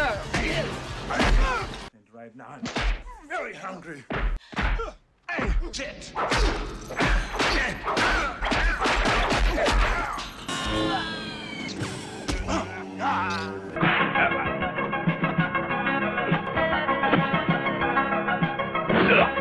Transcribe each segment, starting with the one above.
And right now, I'm very hungry. Hey, shit! Stealth.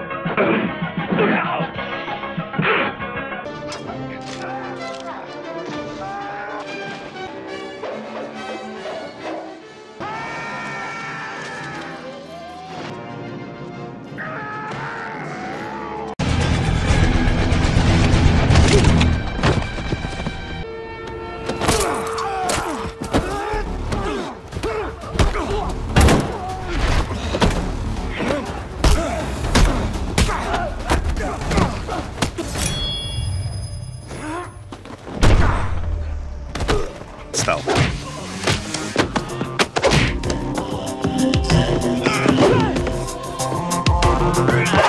Thank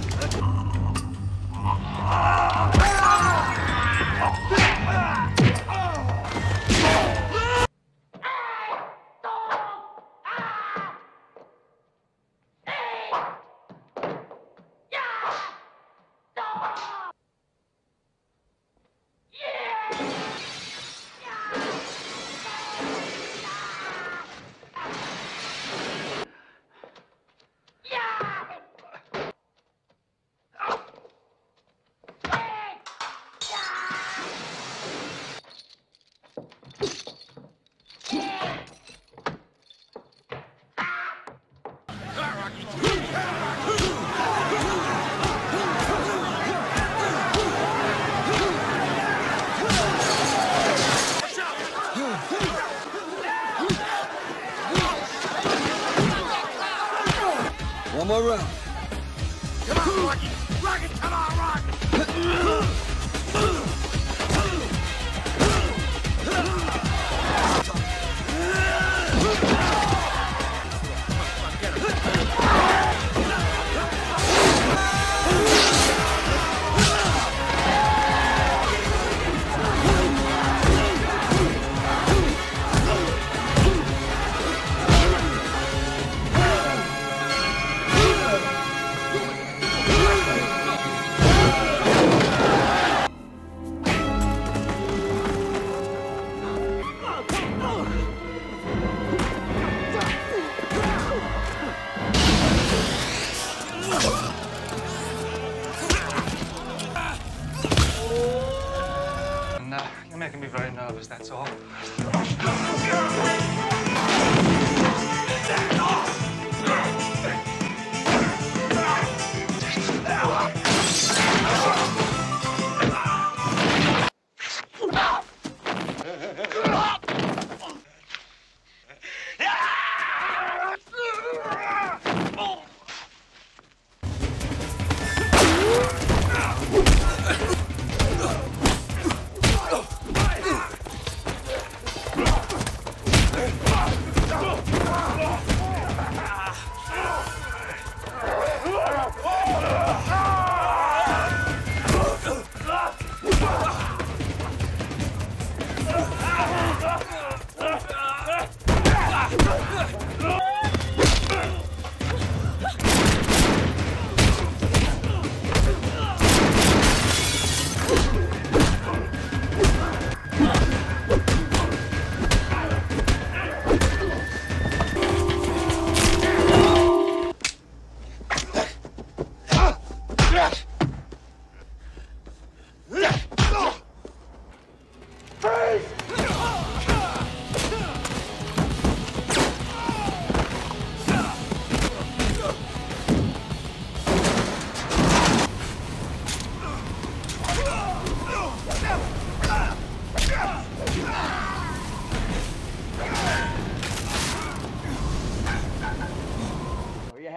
making me very nervous, that's all.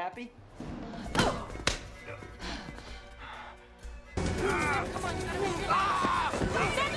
happy? Oh. Come on, you gotta make it. Ah!